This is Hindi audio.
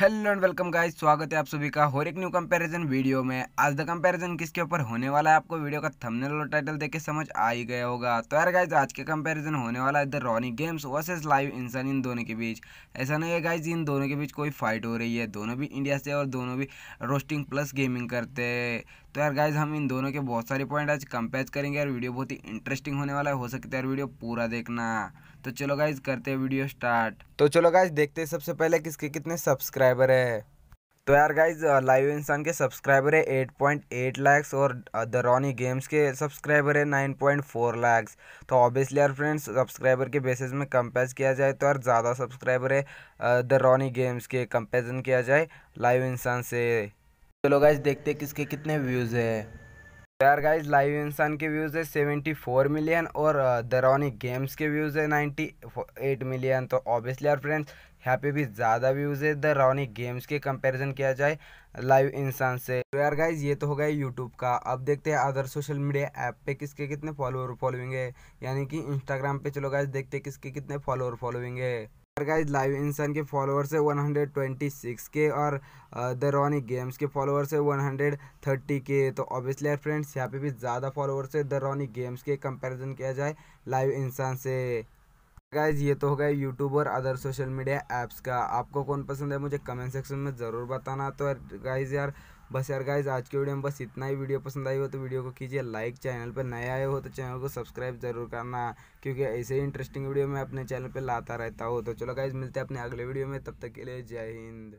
हेलो एंड वेलकम गाइस, स्वागत है आप सभी का और एक न्यू कंपैरिजन वीडियो में। आज द कंपैरिजन किसके ऊपर होने वाला है आपको वीडियो का थंबनेल और टाइटल देख के समझ आ ही गया होगा। तो यार गाइस, आज के कंपैरिजन होने वाला है the Ronnie games versus live Insaan इन दोनों के बीच। ऐसा नहीं है गाइज़ इन दोनों के बीच कोई फाइट हो रही है। दोनों भी इंडिया से और दोनों भी रोस्टिंग प्लस गेमिंग करते तो यार गाइज़ हम इन दोनों के बहुत सारे पॉइंट आज कंपेयर करेंगे यार। वीडियो बहुत ही इंटरेस्टिंग होने वाला है। हो सकता है यार वीडियो पूरा देखना। तो चलो गाइज़ करते हैं वीडियो स्टार्ट तो चलो गाइज़ देखते हैं सबसे पहले किसके कितने सब्सक्राइबर है। तो यार गाइज़ लाइव इंसान के सब्सक्राइबर है एट पॉइंट एट लैक्स और द रॉनी गेम्स के सब्सक्राइबर है नाइन पॉइंट फोर लैक्स तो ऑब्वियसली यार फ्रेंड्स सब्सक्राइबर के बेसिस में कंपेयर किया जाए तो यार ज़्यादा सब्सक्राइबर है द रॉनी गेम्स के कंपेरिजन किया जाए लाइव इंसान से। चलो गाइज़ देखते हैं किसके कितने व्यूज़ है। तो यार गाइज़ लाइव इंसान के व्यूज़ है सेवेंटी फोर मिलियन और दरौनी गेम्स के व्यूज़ है नाइन्टी एट मिलियन तो ऑब्वियसली यार फ्रेंड्स यहाँ पे भी ज़्यादा व्यूज़ है द रॉनी गेम्स के कंपैरिजन किया जाए लाइव इंसान से। तो यार गाइज़ ये तो हो गया यूट्यूब का। अब देखते हैं अदर सोशल मीडिया ऐप पे किसके कितने फॉलोअर फॉलोइंग है। यानी कि इंस्टाग्राम पे, चलो गाइज़ देखते हैं किसके कितने फॉलोअर फॉलोइंग है। गाइज़ लाइव इंसान के फॉलोअर्स है 126 के और द रॉनी गेम्स के फॉलोअर्स है 130 के। तो ऑब्वियसली फ्रेंड्स यहाँ पे भी ज़्यादा फॉलोअर्स है द रॉनी गेम्स के। कंपैरिजन किया जाए लाइव इंसान से। गाइज़ ये तो हो गया यूट्यूब और अदर सोशल मीडिया ऐप्स का। आपको कौन पसंद है मुझे कमेंट सेक्शन में ज़रूर बताना। तो गाइज़ यार, बस यार गाइज़ आज की वीडियो में बस इतना ही। वीडियो पसंद आई हो तो वीडियो को कीजिए लाइक चैनल पर नए आए हो तो चैनल को सब्सक्राइब ज़रूर करना, क्योंकि ऐसे ही इंटरेस्टिंग वीडियो मैं अपने चैनल पर लाता रहता हूँ। तो चलो गाइज़ मिलते हैं अपने अगले वीडियो में। तब तक के लिए जय हिंद।